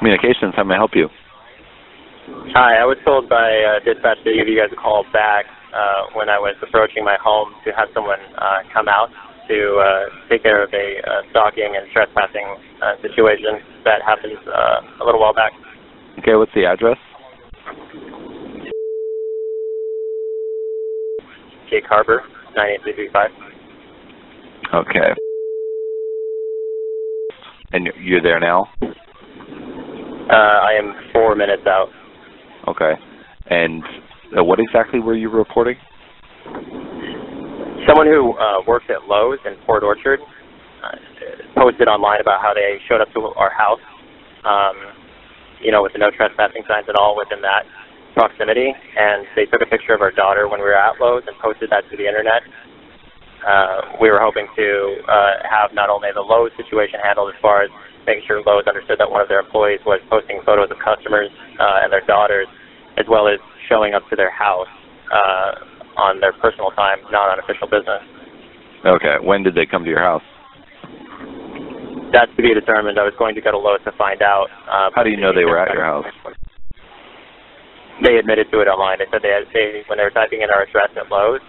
Communications, how may I help you? Hi, I was told by uh, dispatch to give you guys a call back uh, when I was approaching my home to have someone uh, come out to uh, take care of a uh, stalking and trespassing uh, situation that happened uh, a little while back. Okay, what's the address? Jake Harbor, 98335. Okay. And you're- you're there now? Uh, I am four minutes out. Okay. And uh, what exactly were you reporting? Someone who uh, works at Lowe's in Port Orchard uh, posted online about how they showed up to our house, um, you know, with the no trespassing signs and all within that proximity, and they took a picture of our daughter when we were at Lowe's and posted that to the internet. Uh, we were hoping to uh, have not only the Lowe's situation handled as far as making sure Lowe's understood that one of their employees was posting photos of customers uh, and their daughters, as well as showing up to their house uh, on their personal time, not on official business. Okay. When did they come to your house? That's to be determined. I was going to go to Lowe's to find out. Uh, How do you know they were at your house? They admitted to it online. They said they, had, they when they were typing in our address at Lowe's,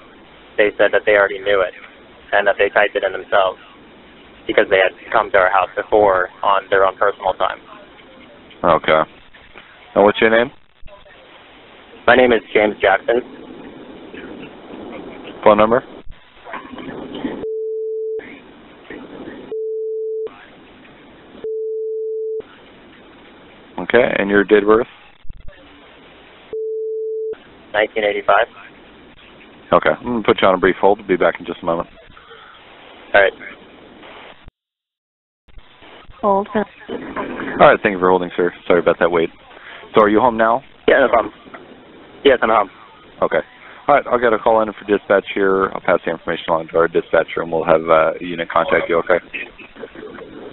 they said that they already knew it and that they typed it in themselves because they had come to our house before on their own personal time. Okay. And what's your name? My name is James Jackson. Phone number? Okay. And your date of birth? 1985. Okay. I'm going to put you on a brief hold. We'll be back in just a moment. All right. Hold. All right. Thank you for holding, sir. Sorry about that wait. So are you home now? Yeah, no problem. Yes, I'm home. Okay. All right. I'll get a call in for dispatch here. I'll pass the information on to our dispatcher, and we'll have uh, a unit contact you, okay?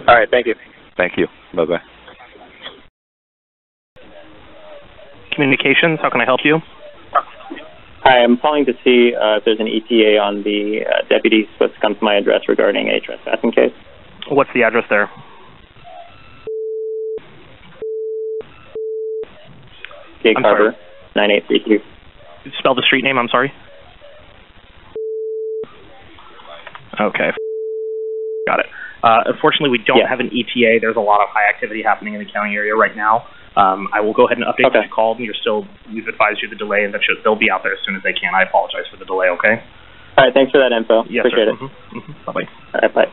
All right, thank you. Thank you. Bye-bye. Communications, how can I help you? Hi, I'm calling to see uh, if there's an ETA on the uh, deputy supposed to come to my address regarding a trespassing case. What's the address there? Jake I'm sorry. 9832. Spell the street name, I'm sorry. Okay. Got it. Uh, unfortunately, we don't Yeah. have an ETA. There's a lot of high activity happening in the county area right now. Um, I will go ahead and update Okay. that you called, and you're still, we've advised you the delay, and that should, they'll be out there as soon as they can. I apologize for the delay, okay? All right, thanks for that info. Yes, Appreciate sir. it. Mhm. Mhm. Bye-bye. All right, bye.